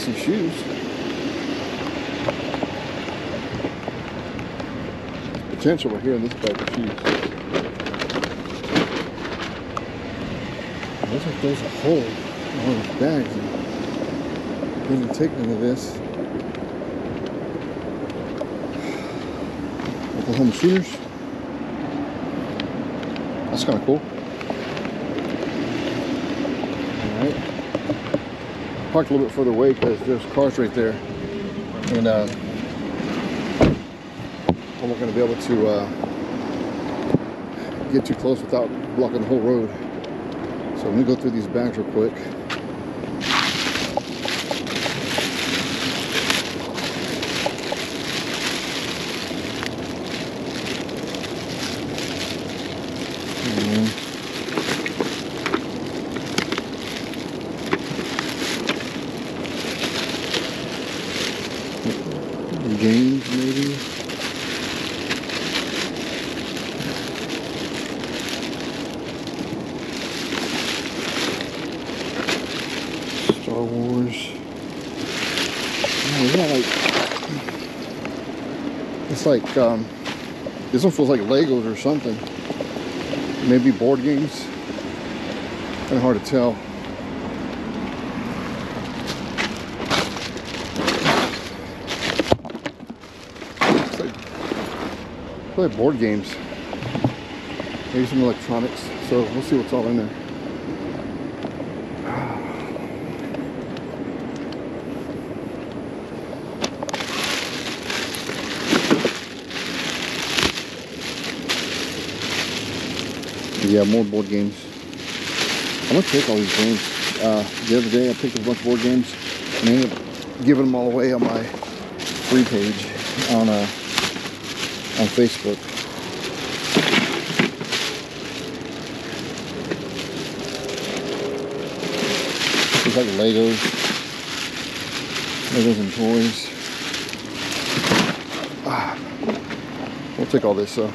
decent shoes. Potential right here in this bag of shoes. Looks like there's a hole in of these bags. And doesn't take none of this. Oklahoma Sooners. That's kind of cool. Parked a little bit further away because there's cars right there. And uh, I'm not going to be able to uh, get too close without blocking the whole road. So let me go through these bags real quick. Games, maybe. Star Wars. Oh, yeah, like it's like um, this one feels like Legos or something. Maybe board games. Kind of hard to tell. It's like, it's board games. Maybe some electronics. So we'll see what's all in there. Yeah, more board games. I'm gonna take all these games. Uh, the other day I picked up a bunch of board games and I ended up giving them all away on my free page on uh, on Facebook. It's like Legos, Legos and toys. Ah, we'll take all this. So.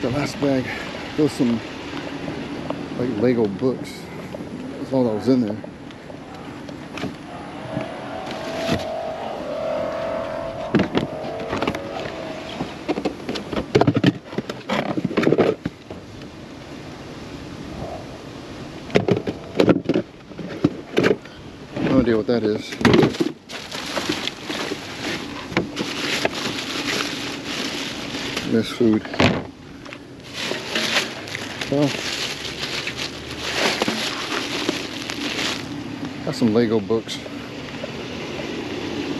The last bag. There's some like Lego books. That's all that was in there. No idea what that is. Miss food. Got some Lego books.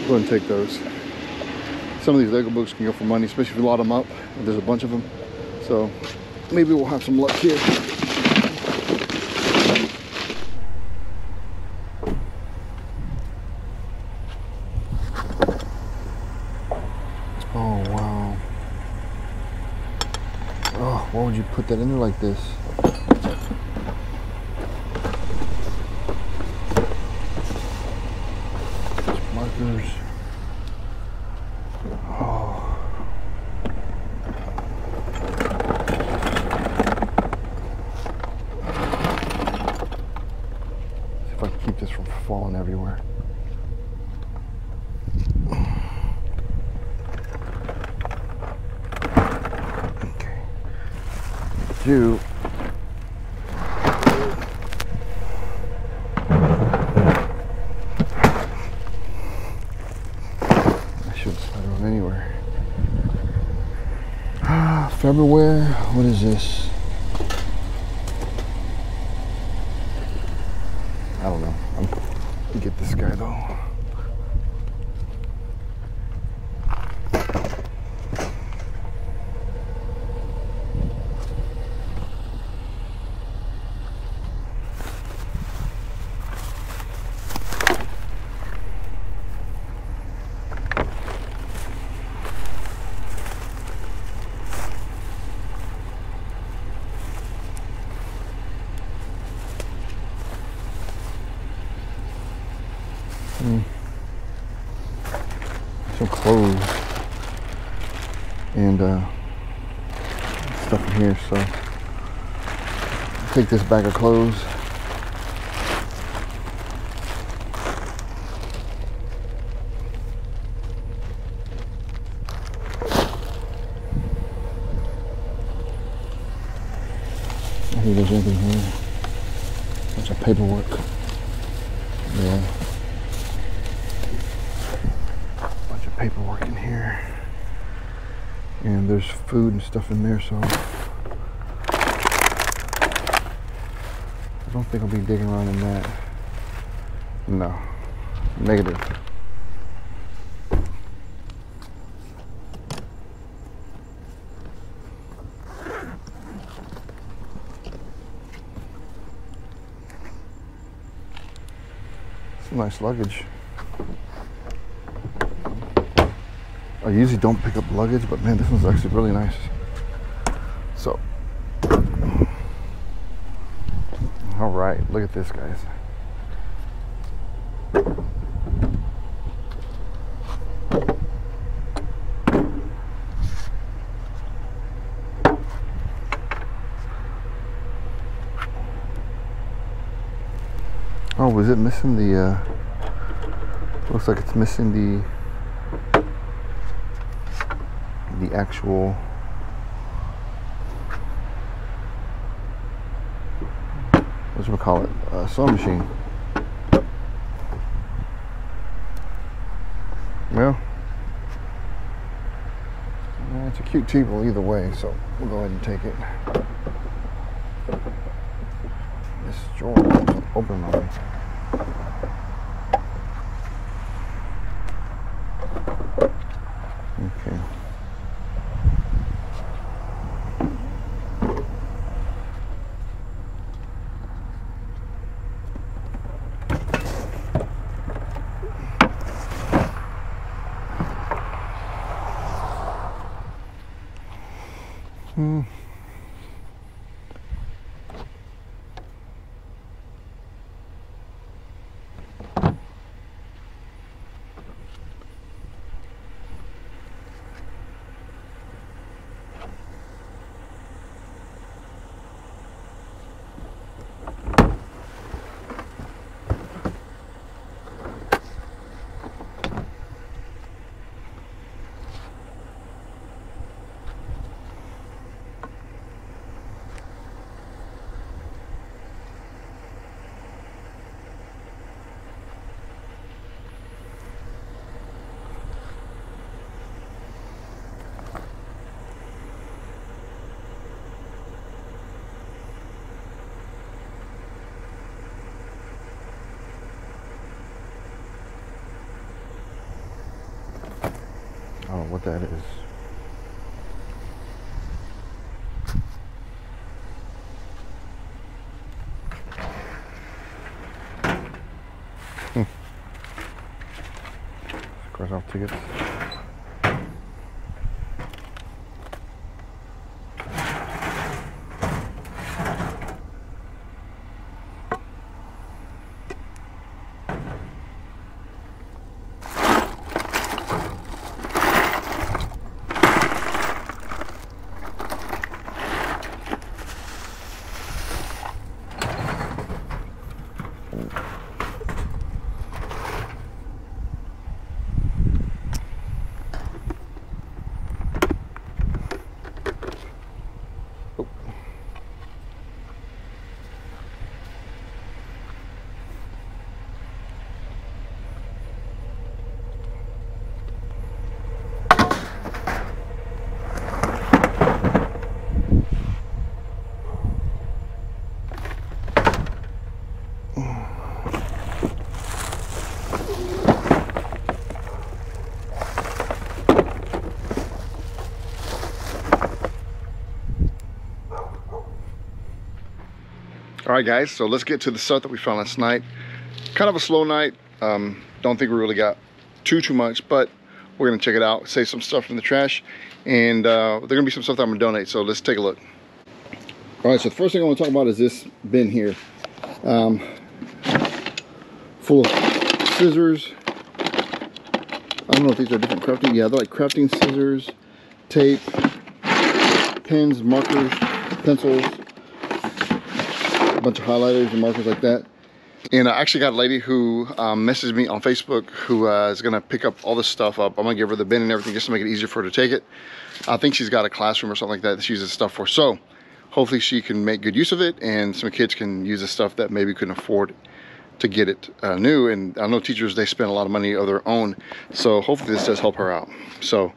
Go ahead and take those. Some of these Lego books can go for money, especially if you lot them up. There's a bunch of them. So maybe we'll have some luck here. Oh wow. Oh, why would you put that in there like this? Clothes and uh, stuff in here. So take this bag of clothes. I think there's anything here. Bunch of paperwork. Yeah. Bunch of paperwork in here. And there's food and stuff in there, so I don't think I'll be digging around in that. No. Negative. Nice luggage. I usually don't pick up luggage, but man, this one's actually really nice. So, all right, look at this, guys. Oh, was it missing the, uh, looks like it's missing the, the actual, what do we sewing machine. Well, it's a cute table either way, so we'll go ahead and take it. This drawer open on me. What that is. Hmm. Scratch off tickets. All right, guys, so let's get to the stuff that we found last night. Kind of a slow night. Um, don't think we really got too, too much, but we're gonna check it out, save some stuff in the trash, and uh, there's gonna be some stuff that I'm gonna donate, so let's take a look. All right, so the first thing I wanna talk about is this bin here. Um, full of scissors, I don't know if these are different crafting. Yeah, they're like crafting scissors, tape, pens, markers, pencils, a bunch of highlighters and markers like that. And I actually got a lady who um, messaged me on Facebook who uh, is gonna pick up all this stuff up. I'm gonna give her the bin and everything just to make it easier for her to take it. I think she's got a classroom or something like that that she uses stuff for. So hopefully she can make good use of it and some kids can use the stuff that maybe couldn't afford to get it uh, new. And I know teachers, they spend a lot of money of their own. So hopefully this does help her out. So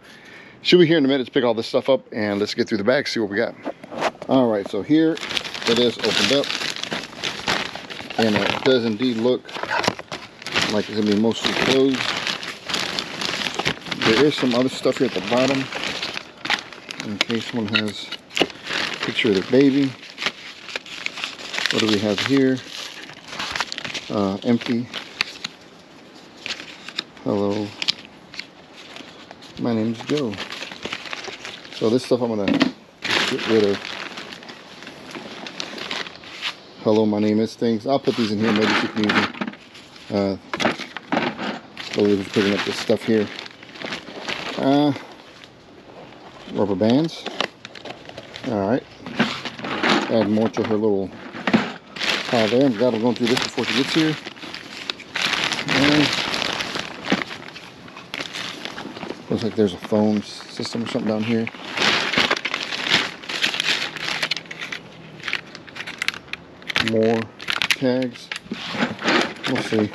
she'll be here in a minute to pick all this stuff up and let's get through the bag, see what we got. All right, so here it is opened up and it does indeed look like it's gonna be mostly closed. There is some other stuff here at the bottom in case one has a picture of the baby. What do we have here? Uh, empty. Hello. My name's Joe. So this stuff I'm gonna get rid of. Hello, my name is things. I'll put these in here. Maybe you can use them. Uh, Lily was picking up this stuff here. Uh, rubber bands. All right. Add more to her little pile there. I'm glad I'm going through this before she gets here. And looks like there's a phone system or something down here. More tags. We'll see.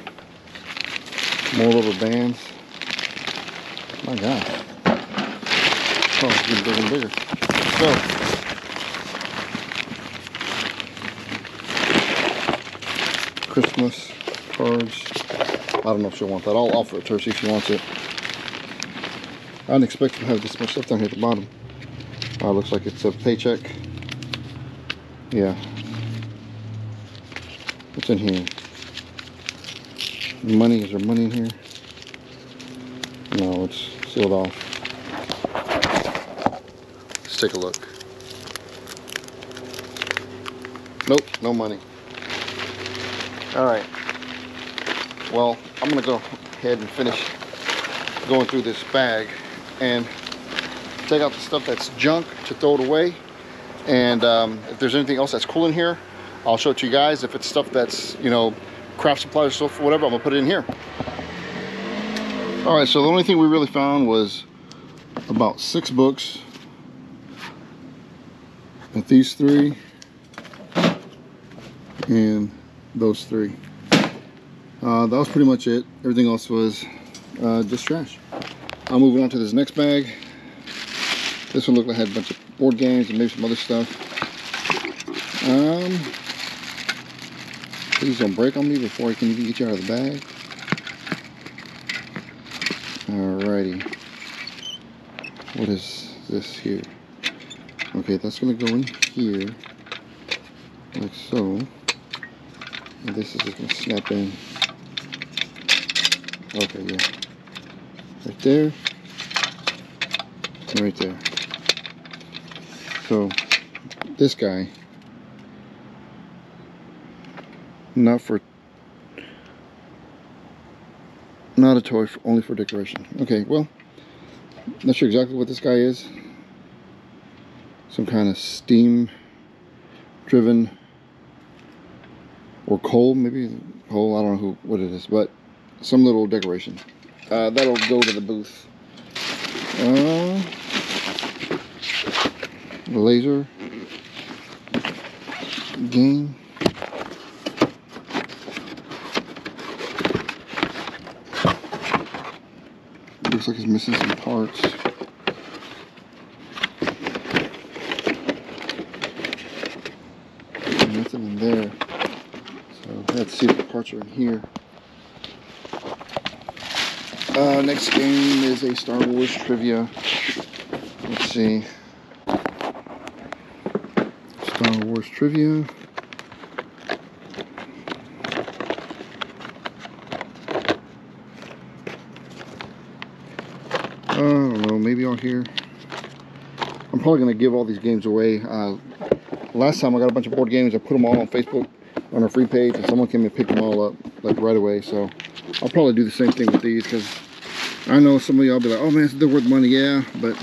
More little bands. My gosh. Oh, it's getting bigger and bigger. So, Christmas cards. I don't know if she'll want that. I'll offer it to her, see if she wants it. I didn't expect to have this much stuff down here at the bottom. Uh, looks like it's a paycheck. Yeah, What's in here? Money, is there money in here? No, it's sealed off. Let's take a look. Nope, no money. All right. Well, I'm gonna go ahead and finish going through this bag and take out the stuff that's junk to throw it away. And um, if there's anything else that's cool in here, I'll show it to you guys. If it's stuff that's, you know, craft supplies or stuff, whatever, I'm gonna put it in here. All right, so the only thing we really found was about six books. And these three and those three. Uh, that was pretty much it. Everything else was uh, just trash. I'm moving on to this next bag. This one looked like it had a bunch of board games and maybe some other stuff. Um, Please don't break on me before I can even get you out of the bag. Alrighty. What is this here? Okay, that's going to go in here. Like so. And this is just to snap in. Okay, yeah. Right there. And right there. So, this guy not for not a toy for, only for decoration. Okay well not sure exactly what this guy is. Some kind of steam driven or coal maybe? Coal I don't know who what it is but some little decoration. Uh, that'll go to the booth. Uh, laser game looks like he's missing some parts. Nothing in there. So let's see if the parts are in here. Uh, next game is a Star Wars trivia. Let's see. Star Wars trivia. I don't know, maybe on here. I'm probably going to give all these games away. Uh, last time I got a bunch of board games, I put them all on Facebook on our free page, and someone came and picked them all up like right away. So I'll probably do the same thing with these because I know some of y'all be like, oh man, they're worth money, yeah, but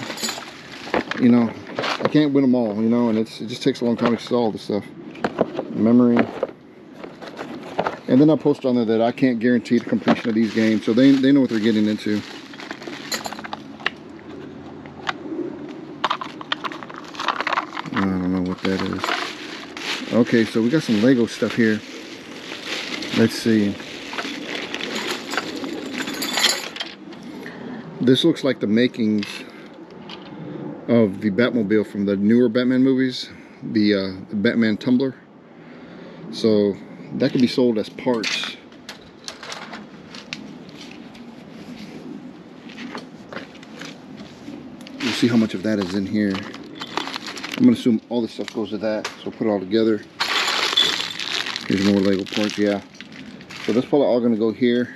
you know, I can't win them all, you know, and it's it just takes a long time to install this stuff. Memory. And then I post on there that I can't guarantee the completion of these games, so they, they know what they're getting into. I don't know what that is. Okay, so we got some Lego stuff here. Let's see. This looks like the makings of the Batmobile from the newer Batman movies, the, uh, Batman tumbler. So that could be sold as parts. We'll see how much of that is in here. I'm gonna assume all this stuff goes to that, so put it all together. Here's more Lego parts, yeah. So that's probably all gonna go here.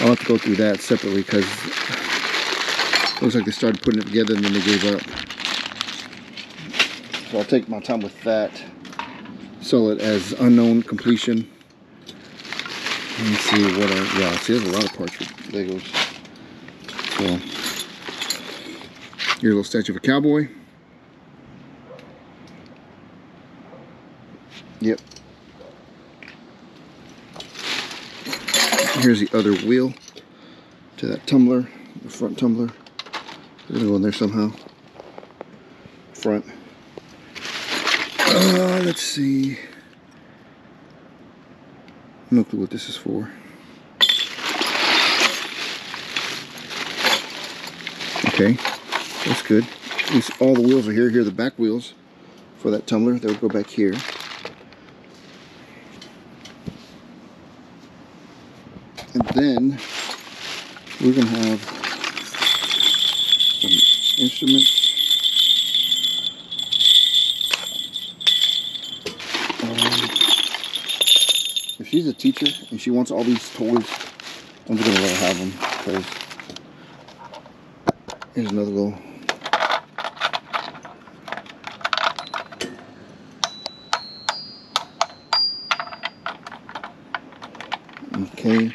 I'll have to go through that separately because looks like they started putting it together and then they gave up. So I'll take my time with that. Sell it as unknown completion. Let me see what I, yeah, see there's a lot of parts for Legos. So, your little statue of a cowboy. Yep. Here's the other wheel to that tumbler, the front tumbler. Go in there somehow. Front. Uh, let's see. No clue what this is for. Okay, that's good. At least all the wheels are here. Here are the back wheels for that tumbler. They'll go back here. Then we're gonna have some instruments. Um, if she's a teacher and she wants all these toys, I'm just gonna let her have them because here's another little Okay.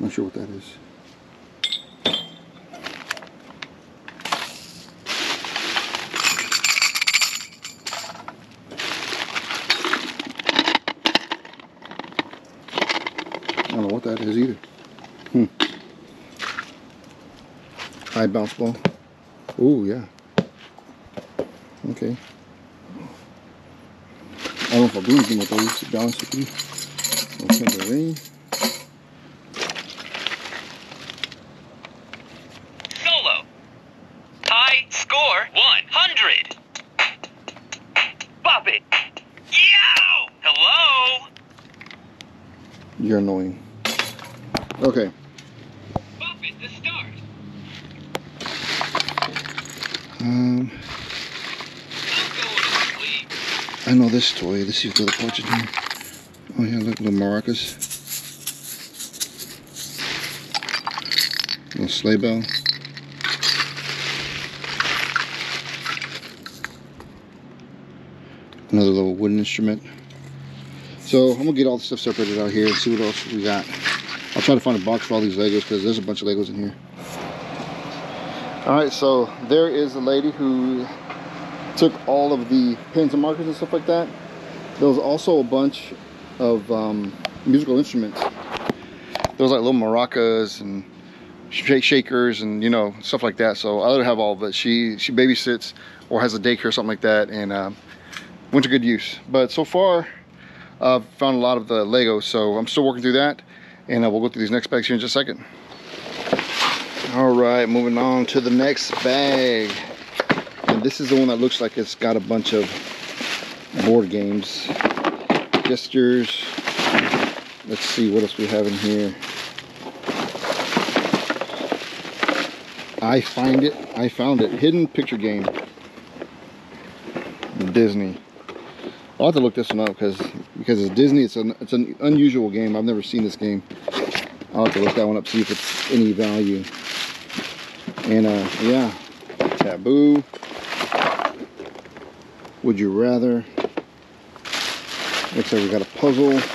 Not sure what that is. I don't know what that is either. Hmm. High bounce ball. Ooh, yeah. Okay. I don't know if I'll do anything with those, to be honest with you. Okay, the ring. Solo. High score 100. Bop it. Yow! Hello? You're annoying. Okay. Bop it to start. Um, I'm going to sleep. I know this toy. Let's see if the other parts in here. Oh yeah, look, little maracas. Little sleigh bell. Another little wooden instrument. So I'm gonna get all the stuff separated out here and see what else we got. I'll try to find a box for all these Legos because there's a bunch of Legos in here. All right, so there is a lady who took all of the pens and markers and stuff like that. There was also a bunch of um, musical instruments. There was like little maracas and sh- shakers and you know stuff like that. So I let her have all of it. She she babysits or has a daycare or something like that, and um, went to good use. But so far, I've found a lot of the Lego, so I'm still working through that, and uh, we'll go through these next bags here in just a second. All right, moving on to the next bag. This is the one that looks like it's got a bunch of board games. Gestures. Let's see what else we have in here. I find it. I found it. Hidden picture game. Disney. I'll have to look this one up because because it's Disney. It's an it's an unusual game. I've never seen this game. I'll have to look that one up see if it's any value. And uh, yeah, taboo. Would you rather? Looks like we got a puzzle. Let's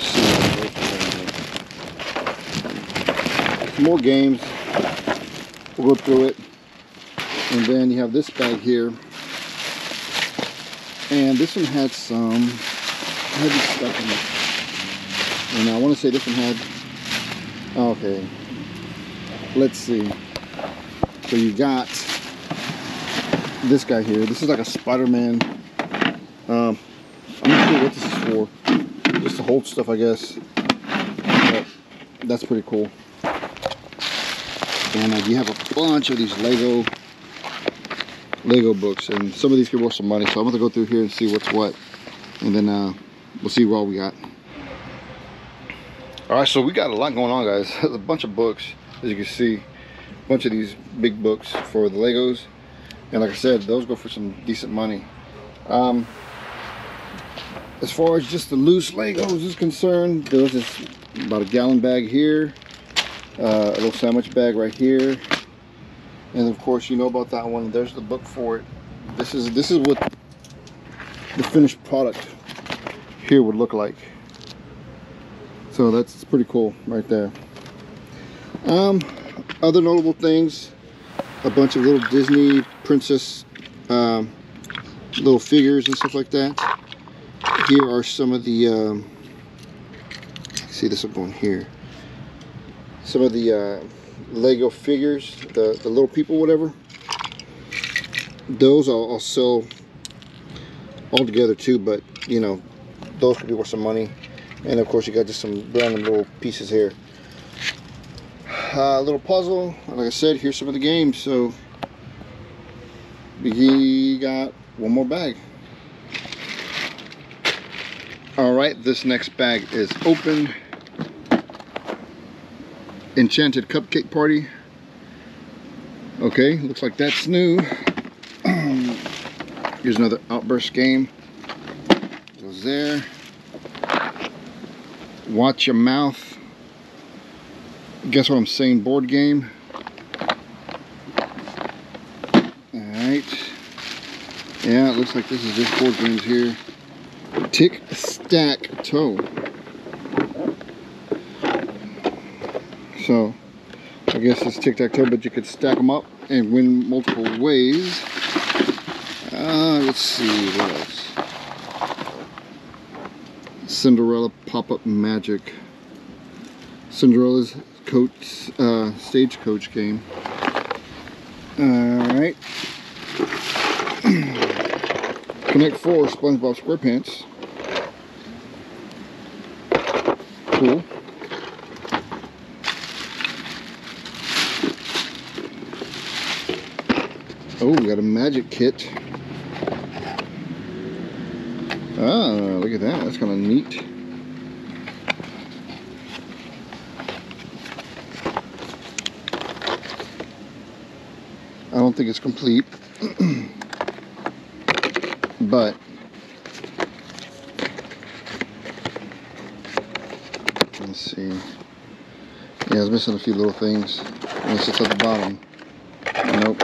see here. More games. We'll go through it. And then you have this bag here. And this one had some heavy stuff in it. And I want to say this one had. Okay. Let's see. So you got this guy here. This is like a Spider-Man. Um, I'm not sure what this is for. Just to hold stuff, I guess. But that's pretty cool. And uh, you have a bunch of these Lego Lego books, and some of these could worth some money. So I'm gonna go through here and see what's what, and then uh, we'll see what we got. All right, so we got a lot going on, guys. a bunch of books, as you can see, a bunch of these big books for the Legos, and like I said, those go for some decent money. Um, as far as just the loose Legos is concerned, there's this about a gallon bag here, uh, a little sandwich bag right here, and of course you know about that one. There's the book for it. This is this is what the finished product here would look like. So that's pretty cool right there. Um other notable things a bunch of little Disney princess um, little figures and stuff like that here are some of the um, see this up on here some of the uh, Lego figures, the, the little people, whatever. Those I'll, I'll sell all together too, but you know, those could be worth some money. And of course, you got just some random little pieces here. A uh, little puzzle. Like I said, here's some of the games. So we got one more bag. All right, this next bag is open. Enchanted Cupcake Party. Okay, looks like that's new. Here's another Outburst game. Goes there. Watch Your Mouth. Guess what I'm saying? Board game. Yeah, it looks like this is just four games here. Tick Stack Toe. So, I guess it's tic-tac-toe, but you could stack them up and win multiple ways. Uh, let's see, what else? Cinderella Pop-Up Magic. Cinderella's coach, uh, stagecoach game. Alright. Connect 4 SpongeBob SquarePants. Cool. Oh, we got a magic kit. Ah, look at that. That's kind of neat. I don't think it's complete. but let's see. Yeah, I was missing a few little things. And it's at the bottom. Nope.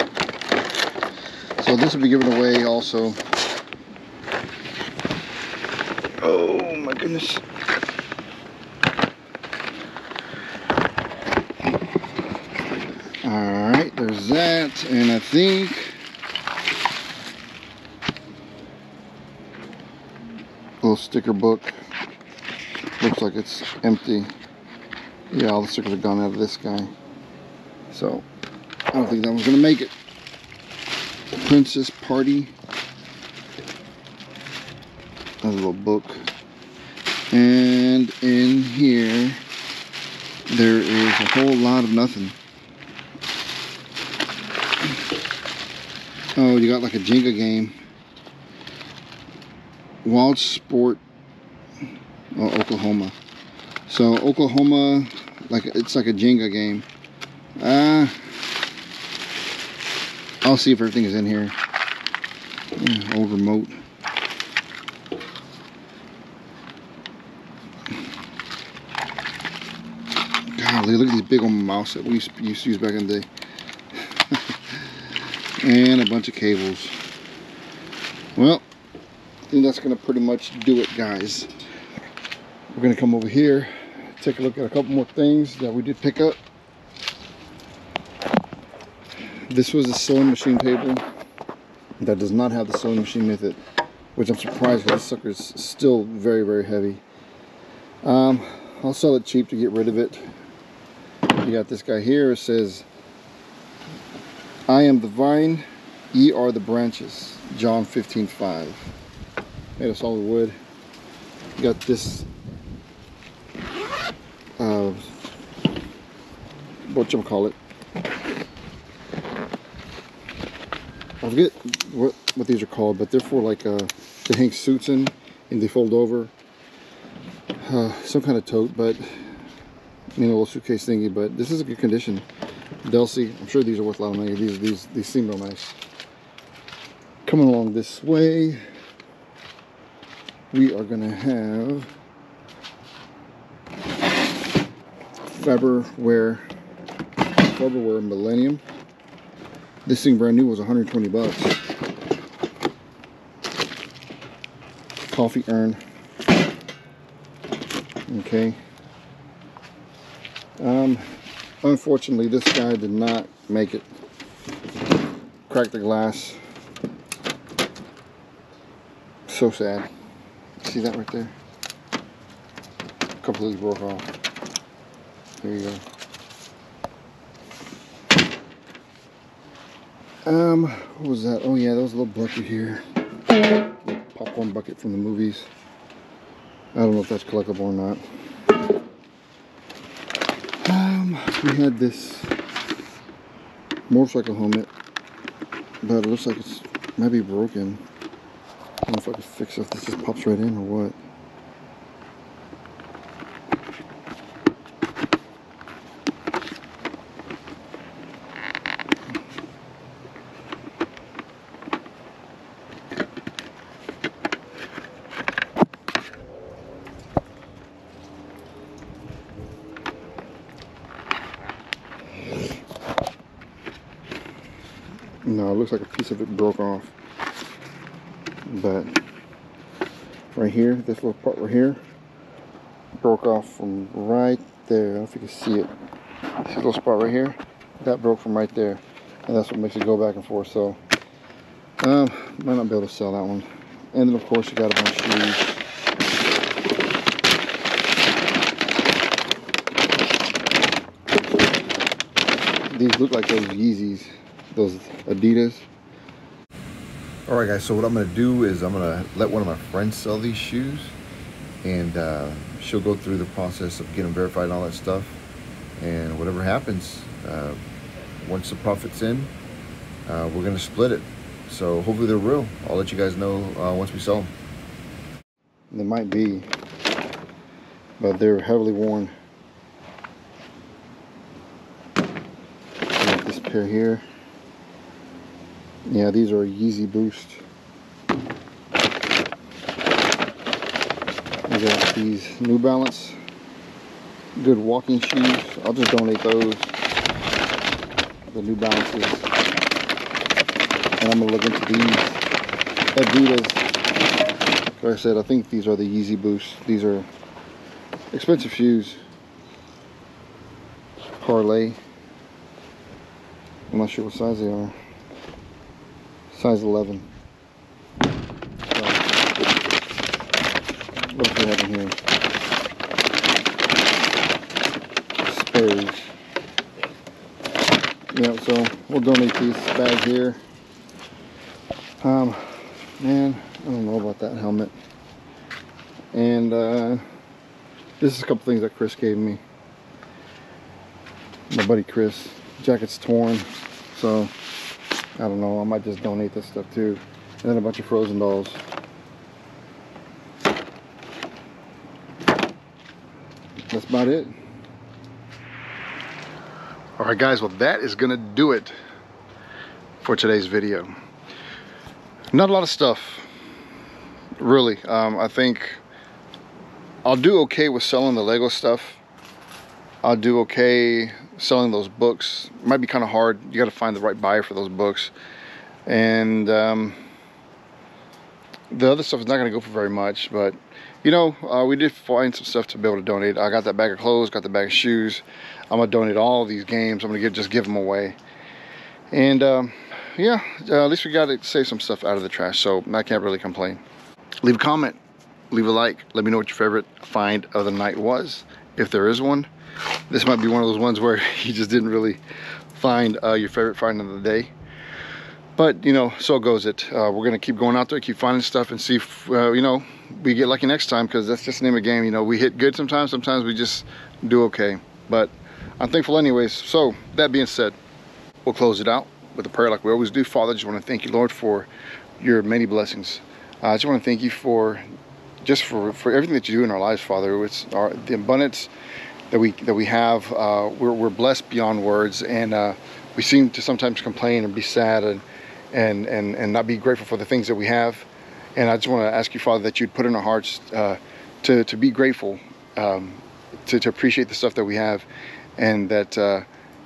So this will be given away also. Oh my goodness. Alright, there's that. And I think little sticker book. Looks like it's empty. Yeah, all the stickers are gone out of this guy. So I don't think that one's gonna make it. Princess Party. A little book. And in here, there is a whole lot of nothing. Oh, you got like a Jenga game. Wild Sport oh, Oklahoma. So Oklahoma, like it's like a Jenga game. Uh, I'll see if everything is in here. Yeah, old remote. Golly, look at these big old mouse that we used to use back in the day. and a bunch of cables. Well, think that's gonna pretty much do it, guys. We're gonna come over here, take a look at a couple more things that we did pick up. This was a sewing machine table that does not have the sewing machine method, which I'm surprised because this sucker is still very, very heavy. Um, I'll sell it cheap to get rid of it. You got this guy here. It says, I am the vine, ye are the branches. John 15, 5. Made of solid wood. Got this, uh, what you call it? I forget what, what these are called, but they're for like, uh, to hang suits in and they fold over. Uh, some kind of tote, but you know, little suitcase thingy, but this is a good condition. Delsey, I'm sure these are worth a lot of money. These these these seem real nice. Coming along this way, we are gonna have Farberware Farberware Millennium. This thing brand new was 120 bucks. Coffee urn. Okay. Um, unfortunately, this guy did not make it. Cracked the glass. So sad. See that right there? Completely broke off. There you go. Um, what was that? Oh yeah, that was a little bucket here. Little popcorn bucket from the movies. I don't know if that's collectible or not. Um, we had this motorcycle helmet, but it looks like it's might be broken. I don't know if I can fix if this just pops right in or what. No, it looks like a piece of it broke off. But right here, this little part right here, broke off from right there. I don't know if you can see it. The little spot right here? That broke from right there. And that's what makes it go back and forth. So, um, might not be able to sell that one. And then of course you got a bunch of shoes. These look like those Yeezys, those Adidas. All right, guys. So what I'm gonna do is I'm gonna let one of my friends sell these shoes, and uh, she'll go through the process of getting verified and all that stuff. And whatever happens, uh, once the profit's in, uh, we're gonna split it. So hopefully they're real. I'll let you guys know uh, once we sell them. They might be, but they're heavily worn. Got this pair here. Yeah, these are Yeezy Boost. Got these New Balance. Good walking shoes. I'll just donate those. The New Balances. And I'm gonna look into these Adidas. Like I said, I think these are the Yeezy Boost. These are expensive shoes. Parlay. I'm not sure what size they are. Size 11. So, what else we have in here? Sperry's. Yeah, so we'll donate these bags here. Um, man, I don't know about that helmet. And uh, this is a couple things that Chris gave me. My buddy Chris. Jacket's torn, so I don't know. I might just donate this stuff too. And then a bunch of frozen dolls. That's about it. All right, guys. Well, that is gonna do it for today's video. Not a lot of stuff, really. Um, I think I'll do okay with selling the Lego stuff. I'll do okay selling those books. Might be kind of hard. You got to find the right buyer for those books. And um, the other stuff is not going to go for very much, but you know, uh, we did find some stuff to be able to donate. I got that bag of clothes, got the bag of shoes. I'm gonna donate all these games. I'm gonna get, just give them away. And um, yeah, uh, at least we got to save some stuff out of the trash, so I can't really complain. Leave a comment, leave a like. Let me know what your favorite find of the night was, if there is one. This might be one of those ones where you just didn't really find uh, your favorite find of the day. But you know so goes it. Uh, we're gonna keep going out there keep finding stuff and see if uh, you know we get lucky next time because that's just the name of the game. You know we hit good sometimes sometimes we just do okay. But i'm thankful anyways. So that being said we'll close it out with a prayer like we always do. Father I just want to thank you lord for your many blessings. Uh, i just want to thank you for just for for everything that you do in our lives father. It's our the abundance that we that we have uh, we're, we're blessed beyond words and uh, we seem to sometimes complain and be sad and and, and, and not be grateful for the things that we have. And I just want to ask you, Father, that you'd put in our hearts uh, to, to be grateful, um, to, to appreciate the stuff that we have, and that, uh,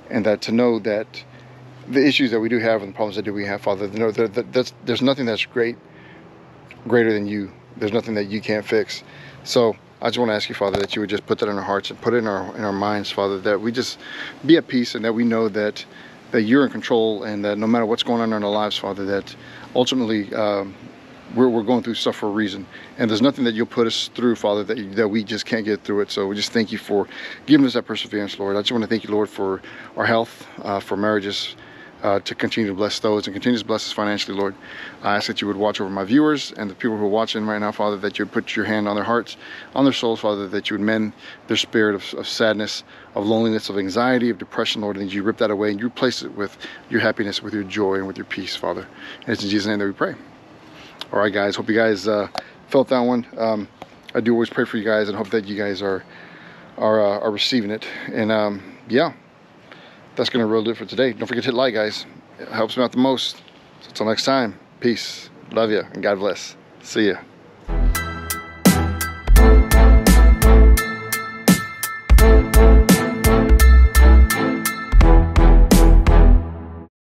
and that to know that the issues that we do have and the problems that do we have, Father, know that, that there's nothing that's great, greater than you. There's nothing that you can't fix. So I just want to ask you, Father, that you would just put that in our hearts and put it in our in our minds, Father, that we just be at peace and that we know that that you're in control and that no matter what's going on in our lives, Father, that ultimately um, we're, we're going through stuff for a reason. And there's nothing that you'll put us through, Father, that, that we just can't get through it. So we just thank you for giving us that perseverance, Lord. I just want to thank you, Lord, for our health, uh, for marriages, uh, to continue to bless those and continue to bless us financially, Lord. I ask that you would watch over my viewers and the people who are watching right now, Father, that you would put your hand on their hearts, on their souls, Father, that you would mend their spirit of, of sadness, of loneliness, of anxiety, of depression, Lord, and you rip that away and you replace it with your happiness, with your joy, and with your peace, Father. And it's in Jesus' name that we pray. All right, guys. Hope you guys uh, felt that one. Um, I do always pray for you guys and hope that you guys are are, uh, are receiving it. And um, yeah that's going to really do it for today. Don't forget to hit like, guys. It helps me out the most. So until next time, peace. Love you, and God bless. See ya.